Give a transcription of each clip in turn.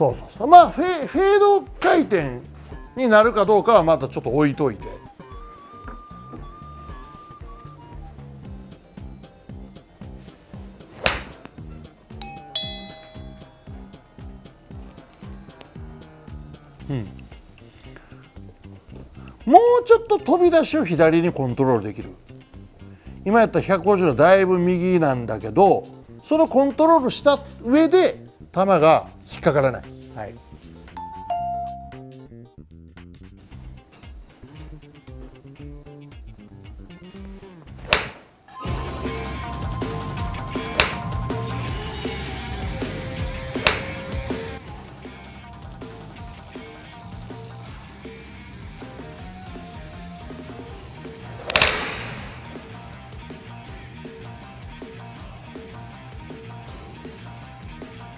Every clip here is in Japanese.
そうそうそう。まあフェフェード回転になるかどうかはまたちょっと置いといて。うん。もうちょっと飛び出しを左にコントロールできる。今やったら150のだいぶ右なんだけどそのコントロールした上で球が引っかからない、はい、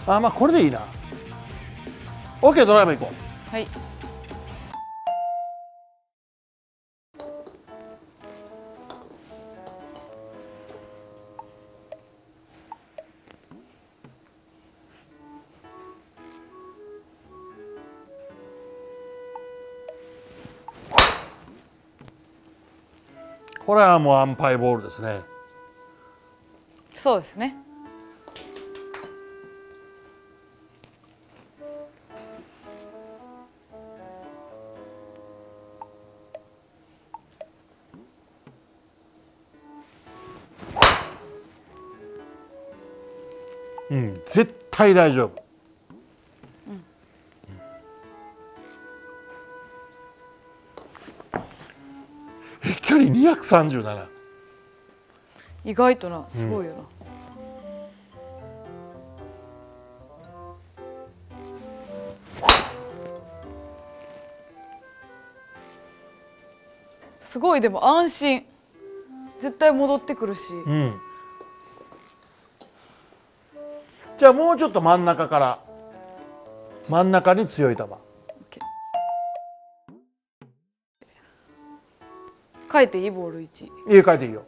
あまあこれでいいな OK ドライブ行こう。はい。これはもうアンパイボールですね。そうですねうん絶対大丈夫、え距離237意外となすごいよな、すごいでも安心。絶対戻ってくるし、うんじゃあもうちょっと真ん中から。真ん中に強い球。変えていいボール1家変えていいよ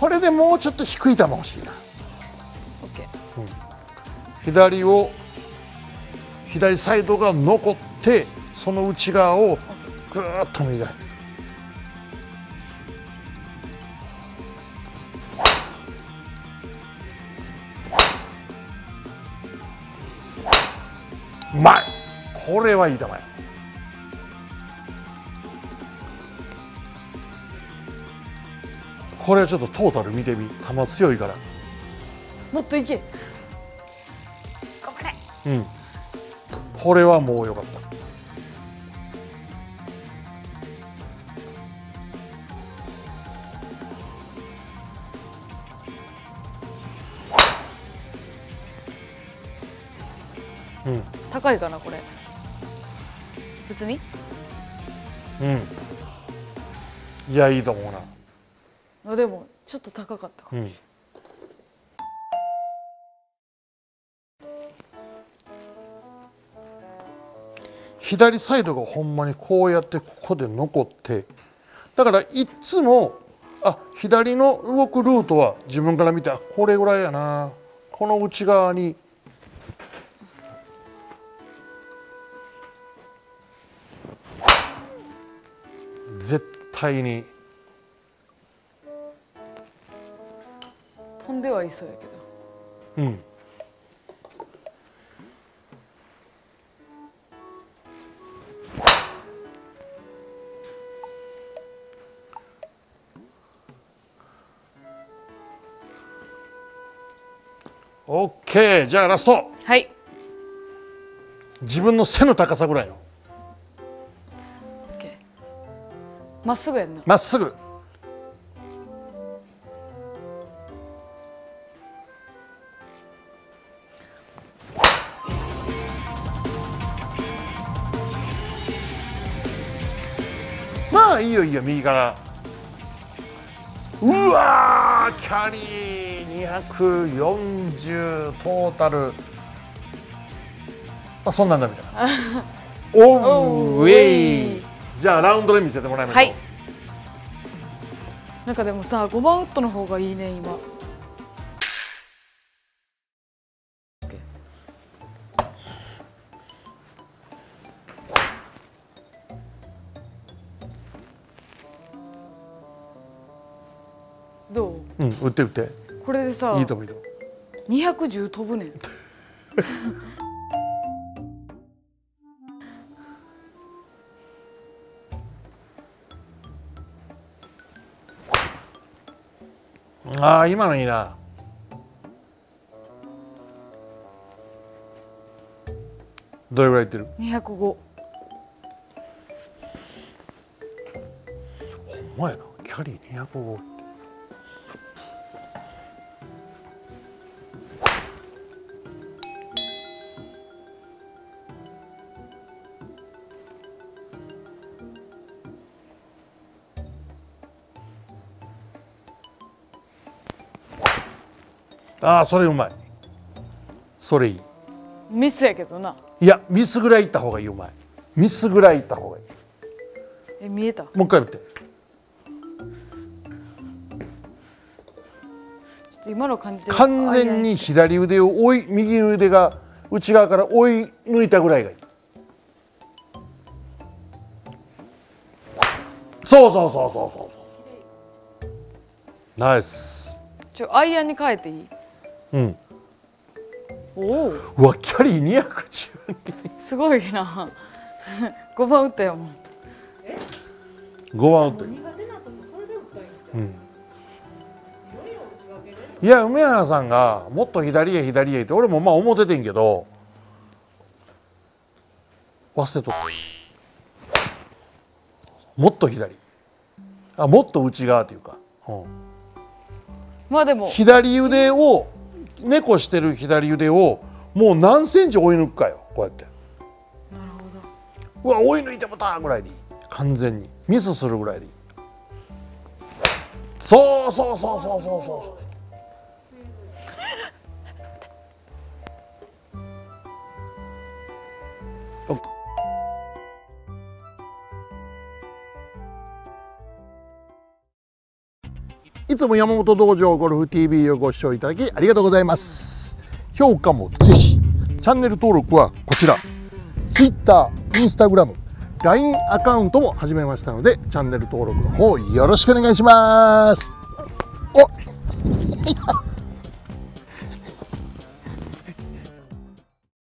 これでもうちょっと低い球欲しいな。OK 左を左サイドが残ってその内側をぐーっと磨い。てうまい。これはいい球やこれはちょっとトータル見てみ。球強いから。もっといけ。頑張れうん。これはもうよかった。うん高いかなこれ。別に？うん。いやいいと思うなあでもちょっと高かったかも。うん。左サイドがほんまにこうやってここで残ってだからいっつもあ左の動くルートは自分から見てあこれぐらいやな。この内側に。絶対にはいそうやけど。うん。オッケーじゃあラスト。はい。自分の背の高さぐらいの。まっすぐやんな。まっすぐああいいよいいよ右から。うわーキャリー240トータル。あそんなんだみたいな。おうウェイ。じゃあラウンドで見せてもらいましょう、はい。なんかでもさ5番ウッドの方がいいね今どう？うん打って打って。これでさいいと思ういいと思う210飛ぶねん。ああ今のいいな。どれぐらいいってる？205ほんまやな。キャリー205ああそれうまい。それいい。ミスやけどな。いやミスぐらいいった方がいいうまいミスぐらいいった方がいい。え見えた？もう一回打って。ちょっと今の感じで。完全に左腕を追い右腕が内側から追い抜いたぐらいがいい。そうそうそうそうそうそう。ナイス。ちょアイアンに変えていい？うん。おお。うわキャリー212すごいな。5番打ったよもん5番打ってるうん。いや梅原さんがもっと左へ左へって俺もまあ思っててんけど忘れとった。もっと左。あもっと内側っていうか、うん、まあでも。左腕を猫してる左腕をもう何センチ追い抜くかよこうやって。なるほど。うわ追い抜いてもたぐらいでいい完全に。ミスするぐらいでいいそうそうそうそうそうそうそういつも山本道場ゴルフ TV をご視聴いただきありがとうございます。評価もぜひチャンネル登録はこちら。Twitter、Instagram、LINE アカウントも始めましたのでチャンネル登録の方よろしくお願いします。お